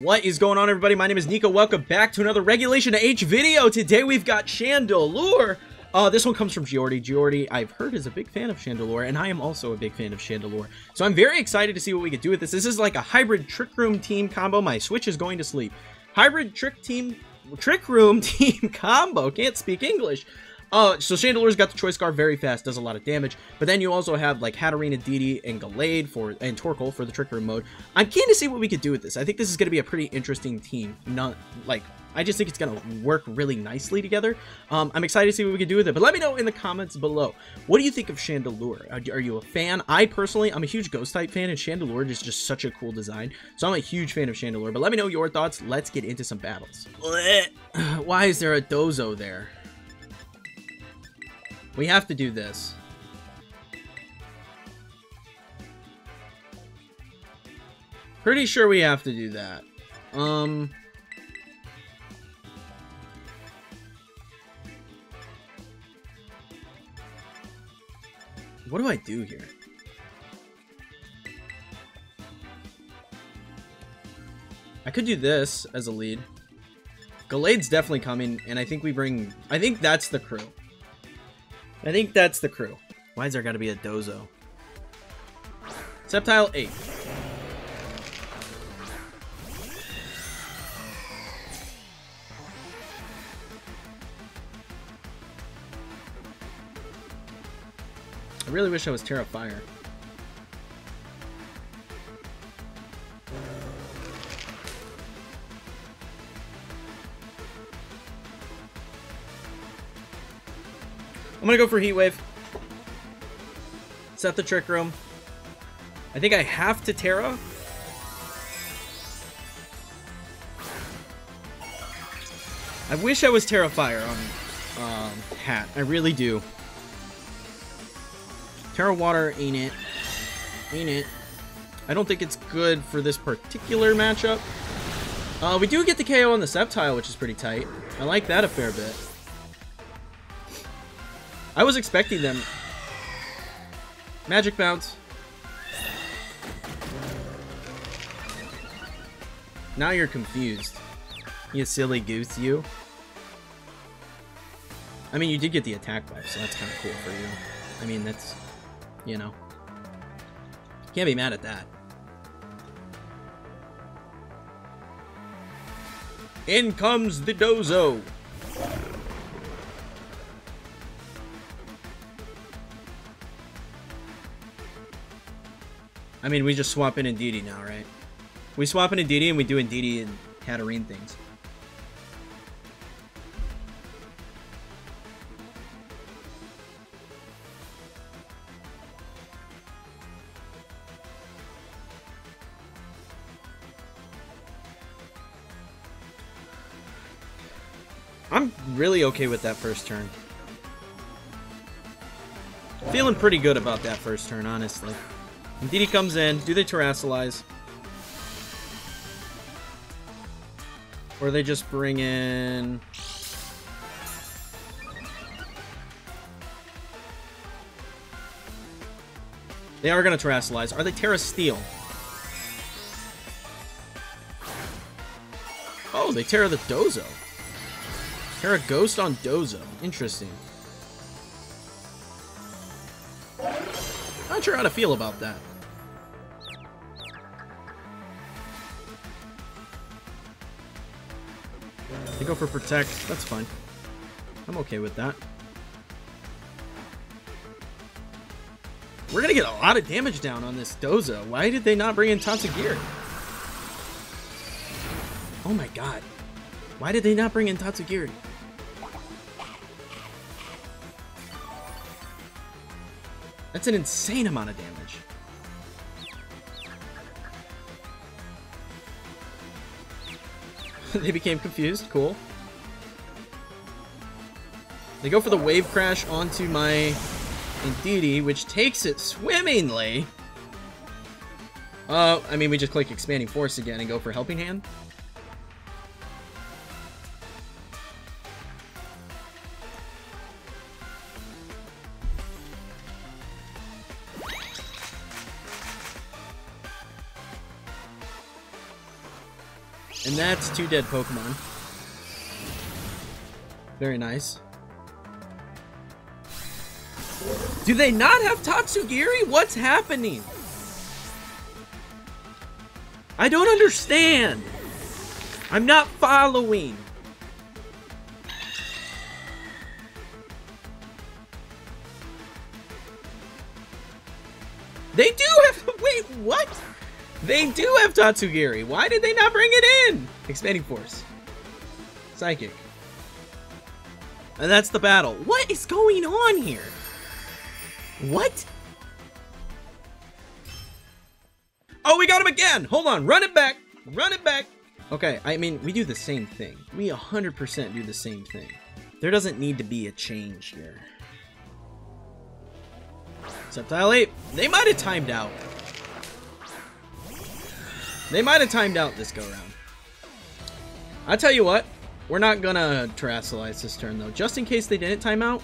What is going on everybody? My name is Nico. Welcome back to another Regulation H video. Today we've got Chandelure. Uh, this one comes from Geordi. Geordi, I've heard is a big fan of Chandelure, and I am also a big fan of Chandelure. So I'm very excited to see what we could do with this. This is like a hybrid Trick Room team combo. My Switch is going to sleep. Hybrid Trick Team, Trick Room team combo. Can't speak English. Uh, so Chandelure's got the Choice Scarf very fast, does a lot of damage, but then you also have like Hatterene, Didi, and Gallade for and Torkoal for the Trick Room mode. I'm keen to see what we could do with this. I think this is going to be a pretty interesting team. Not like I just think it's going to work really nicely together. Um, I'm excited to see what we can do with it, but let me know in the comments below. What do you think of Chandelure? Are, are you a fan? I personally, I'm a huge Ghost type fan, and Chandelure is just such a cool design. So I'm a huge fan of Chandelure, but let me know your thoughts. Let's get into some battles. Why is there a Dozo there? We have to do this. Pretty sure we have to do that. Um... What do I do here? I could do this as a lead. Gallade's definitely coming, and I think we bring... I think that's the crew. I think that's the crew. Why's there gotta be a Dozo? Sceptile 8. I really wish I was Tera Fire. I'm gonna go for Heat Wave. Set the Trick Room. I think I have to Tera. I wish I was Tera Fire on um, Hat. I really do. Tera Water ain't it. Ain't it. I don't think it's good for this particular matchup. Uh, we do get the KO on the Sceptile, which is pretty tight. I like that a fair bit. I was expecting them. Magic bounce. Now you're confused. You silly goose, you. I mean, you did get the attack buff, so that's kind of cool for you. I mean, that's, you know. Can't be mad at that. In comes the Dozo. I mean, we just swap in Indeedee now, right? We swap in Indeedee and we do Indeedee and Hatterene things. I'm really okay with that first turn. Feeling pretty good about that first turn, honestly. Didi comes in. Do they terastallize? Or they just bring in... They are going to terastallize. Are they Tera Steel? Oh, they Tera the Dozo. Tera Ghost on Dozo. Interesting. Not sure how to feel about that. They go for Protect. That's fine. I'm okay with that. We're gonna get a lot of damage down on this Dozo. Why did they not bring in Tatsugiri? Oh my god. Why did they not bring in Tatsugiri? That's an insane amount of damage. they became confused. Cool. They go for the wave crash onto my Indeedee, which takes it swimmingly. Uh, I mean, we just click Expanding Force again and go for Helping Hand. That's two dead Pokemon. Very nice. Do they not have Tatsugiri? What's happening? I don't understand. I'm not following. They do have- wait, what? They do have Tatsugiri. Why did they not bring it in? Expanding Force. Psychic. And that's the battle. What is going on here? What? Oh, we got him again! Hold on, run it back! Run it back! Okay, I mean, we do the same thing. We 100% do the same thing. There doesn't need to be a change here. Sceptile Ape, they might have timed out. They might have timed out this go-round. I tell you what, we're not gonna Terastallize this turn, though. Just in case they didn't time out.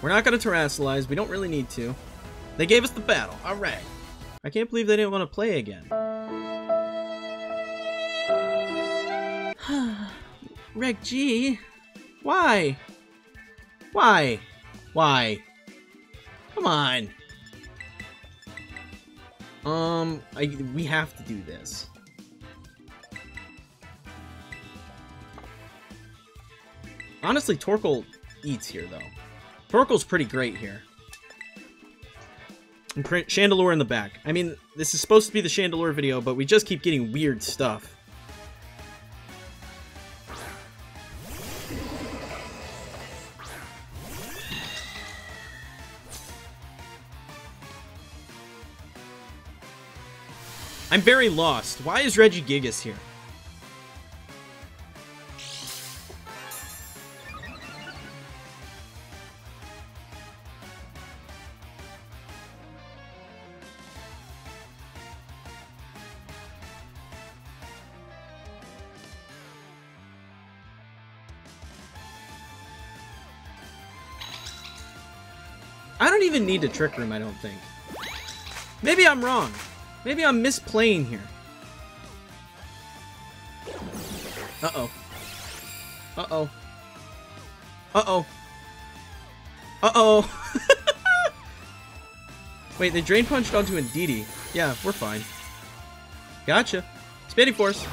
We're not gonna Terastallize. We don't really need to. They gave us the battle. Alright. I can't believe they didn't want to play again. Reg G? Why? Why? Why? Come on. Um, I, we have to do this. Honestly, Torkoal eats here, though. Torkoal's pretty great here. And Chandelure in the back. I mean, this is supposed to be the Chandelure video, but we just keep getting weird stuff. I'm very lost. Why is Regigigas here? I don't even need to Trick Room, I don't think. Maybe I'm wrong. Maybe I'm misplaying here. Uh-oh. Uh-oh. Uh-oh. Uh-oh. Wait, they Drain Punched onto Indeedee. Yeah, we're fine. Gotcha. Spinning Force.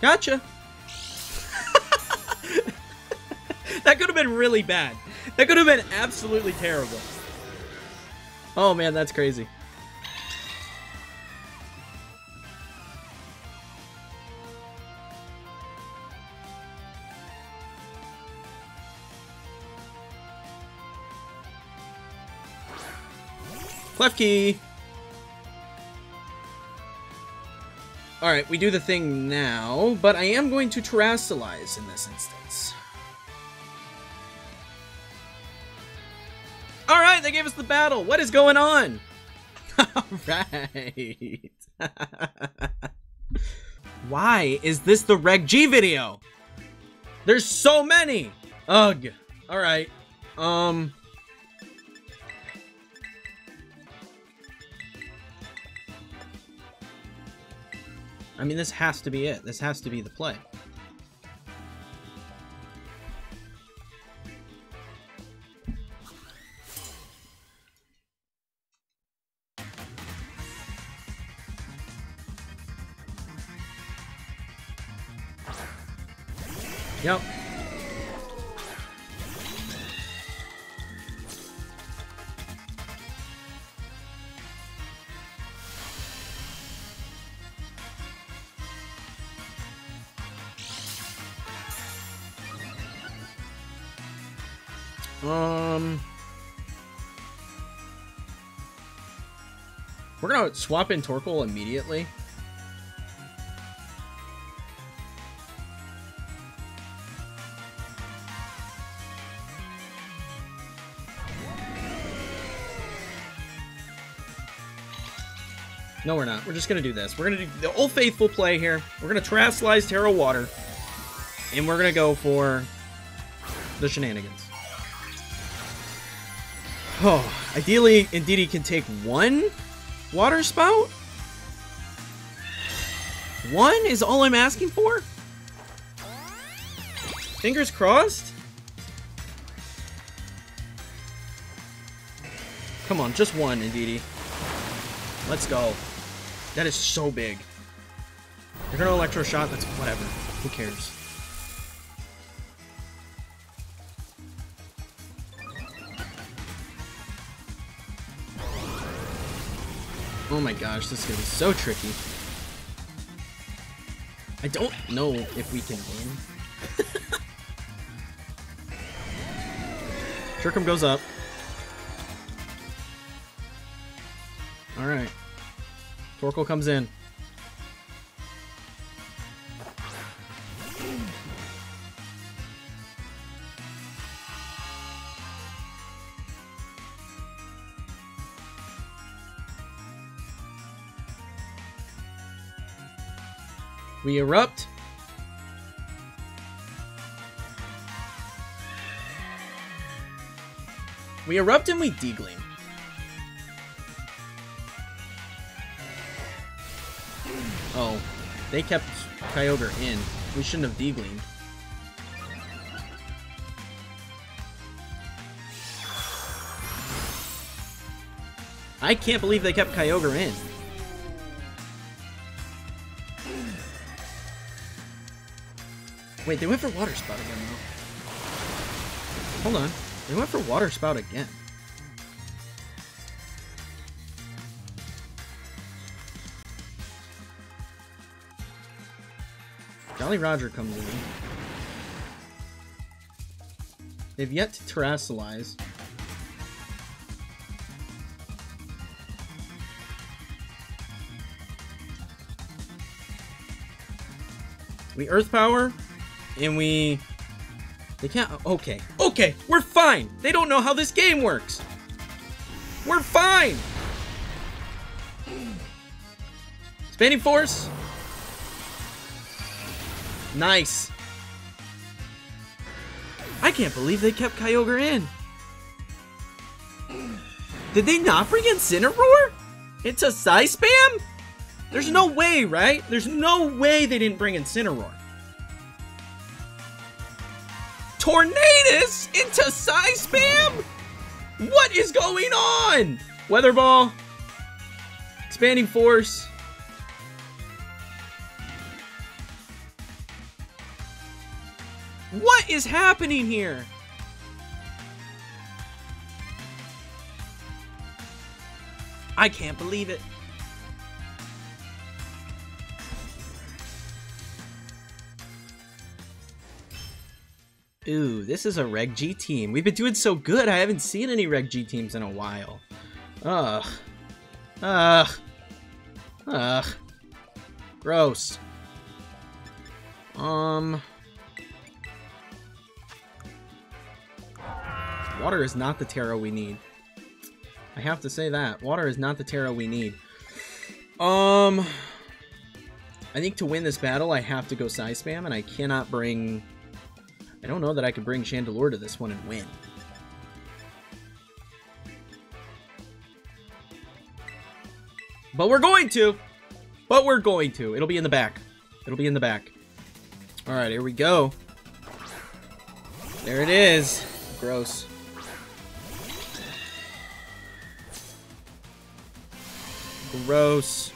Gotcha. that could have been really bad. That could have been absolutely terrible. Oh man, that's crazy. Klefki! Alright, we do the thing now, but I am going to Terastallize in this instance. They gave us the battle! What is going on? Alright. Why is this the Reg G video? There's so many! Ugh. Alright. Um... I mean, this has to be it. This has to be the play. Um... We're gonna swap in Torkoal immediately. No, we're not. We're just gonna do this. We're gonna do the old faithful play here. We're gonna Terastallize Tera Water. And we're gonna go for the shenanigans. Oh, ideally, Indeedee can take one water spout? One is all I'm asking for? Fingers crossed? Come on, just one, Indeedee. Let's go. That is so big. They're gonna electro shot, that's whatever. Who cares? Oh my gosh, this is gonna be so tricky. I don't know if we can win. Trick goes up. Alright. Torkoal comes in. We erupt. We erupt and we degleam. Oh, they kept Kyogre in. We shouldn't have degleamed. I can't believe they kept Kyogre in. Wait, they went for Water Spout again, though. Hold on. They went for Water Spout again. Jolly Roger comes in. They've yet to terastallize. We Earth Power, and we... They can't... Okay. Okay, we're fine! They don't know how this game works! We're fine! Spinning Force. Nice. I can't believe they kept Kyogre in. Did they not bring Incineroar? a Psy Spam? There's no way, right? There's no way they didn't bring in Incineroar. Tornadus into Psy Spam? What is going on? Weather Ball. Expanding Force. What is happening here? I can't believe it. Ooh, this is a Reg G team. We've been doing so good, I haven't seen any Reg G teams in a while. Ugh. Ugh. Ugh. Gross. Um... Water is not the Tera we need. I have to say that. Water is not the Tera we need. Um... I think to win this battle, I have to go Psy Spam, and I cannot bring... I don't know that I can bring Chandelure to this one and win. But we're going to! But we're going to. It'll be in the back. It'll be in the back. Alright, here we go. There it is. Gross. Gross.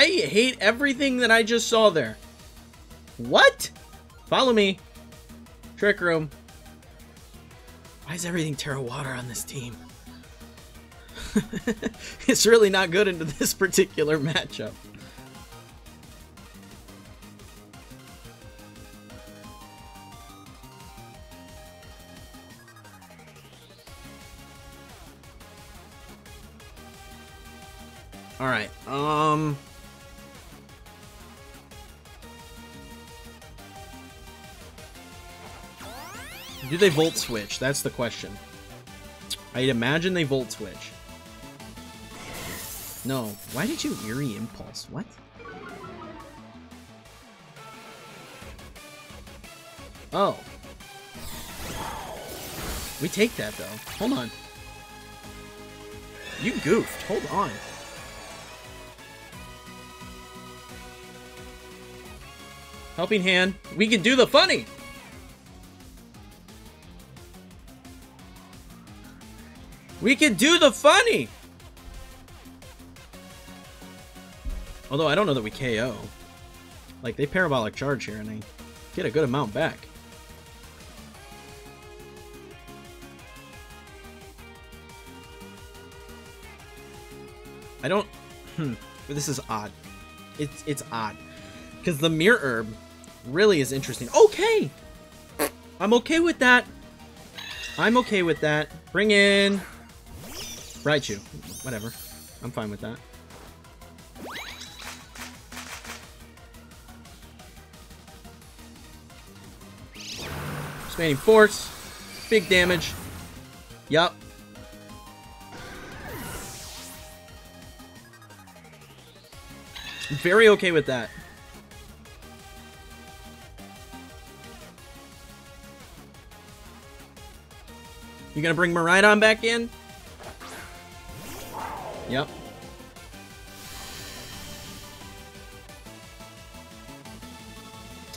I hate everything that I just saw there. What? Follow me. Trick Room. Why is everything Tera Water on this team? it's really not good into this particular matchup. They Volt Switch? That's the question. I'd imagine they Volt Switch. No. Why did you Eerie Impulse? What? Oh. We take that, though. Hold on. You goofed. Hold on. Helping hand. We can do the funny! We can do the funny! Although I don't know that we KO. Like, they parabolic charge here and they get a good amount back. I don't... Hmm. This is odd. It's, it's odd. Because the Mirror Herb really is interesting. Okay! I'm okay with that. I'm okay with that. Bring in... Raichu. Whatever. I'm fine with that. Expanding Force. Big damage. Yup. Very okay with that. You gonna bring Miraidon back in? Yep.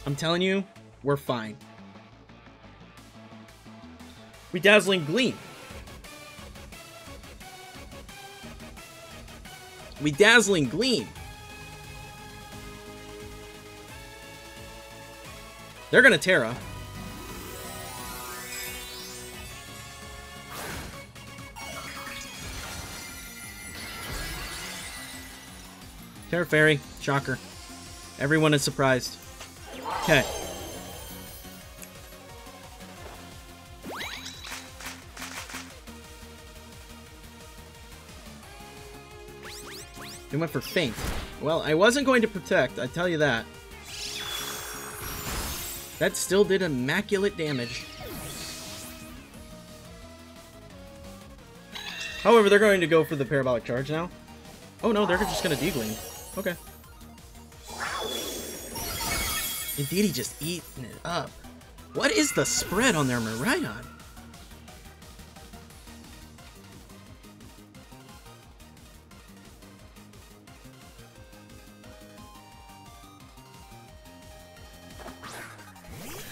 I'm telling you, we're fine. We Dazzling Gleam. We Dazzling Gleam. They're gonna Tera. Fairy. Shocker. Everyone is surprised. Okay. They went for Feint. Well, I wasn't going to Protect, I tell you that. That still did immaculate damage. However, they're going to go for the Parabolic Charge now. Oh no, they're just going to Degling. Okay. Indeedee just eating it up. What is the spread on their Miraidon?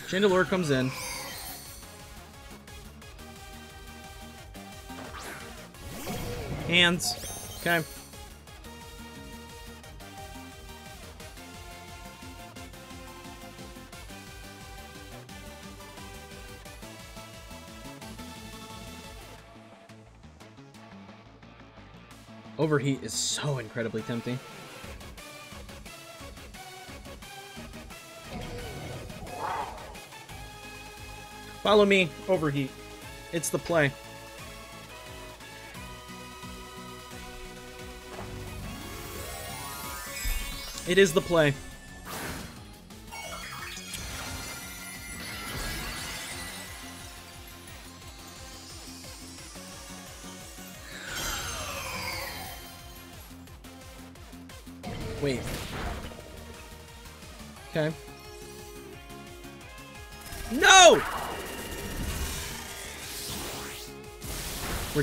Chandelure comes in. Hands. Okay. Overheat is so incredibly tempting. Follow me, Overheat. It's the play. It is the play.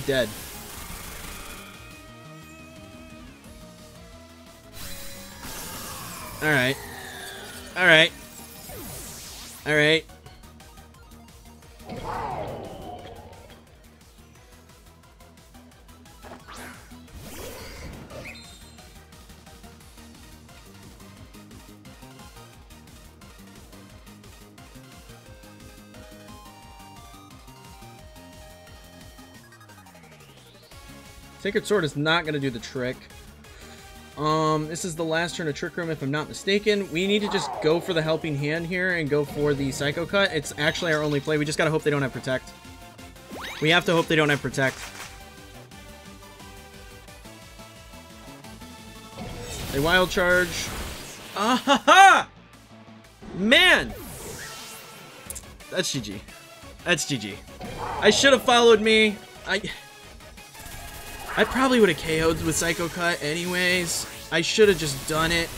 Dead. Sacred Sword is not going to do the trick. Um, this is the last turn of Trick Room, if I'm not mistaken. We need to just go for the Helping Hand here and go for the Psycho Cut. It's actually our only play. We just got to hope they don't have Protect. We have to hope they don't have Protect. A wild charge. Ah ha ha! Man! That's GG. That's GG. I should have followed me. I... I probably would have KO'd with Psycho Cut anyways. I should have just done it.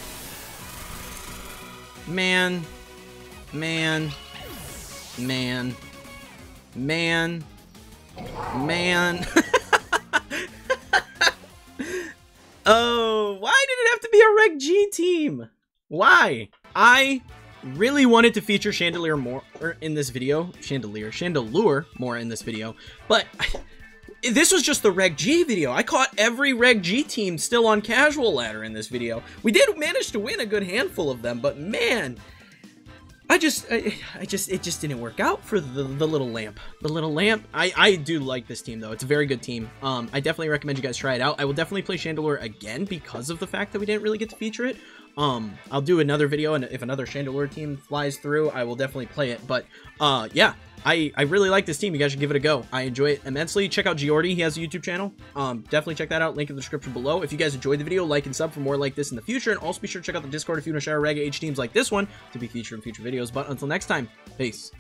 Man. Man. Man. Man. Man. oh, why did it have to be a Reg G team? Why? I really wanted to feature Chandelier more er, in this video. Chandelier. Chandelure more in this video. But this was just the Reg G video. I caught every Reg G team still on casual ladder in this video. We did manage to win a good handful of them, but man, I just, I, I, just, it just didn't work out for the, the little lamp. The little lamp. I, I do like this team though. It's a very good team. Um, I definitely recommend you guys try it out. I will definitely play Chandelure again because of the fact that we didn't really get to feature it. Um, I'll do another video, and if another Chandelure team flies through, I will definitely play it. But, uh, yeah, I, I really like this team. You guys should give it a go. I enjoy it immensely. Check out Geordi. He has a YouTube channel. Um, definitely check that out. Link in the description below. If you guys enjoyed the video, like and sub for more like this in the future. And also be sure to check out the Discord if you want to share Rega H teams like this one to be featured in future videos. But until next time, peace.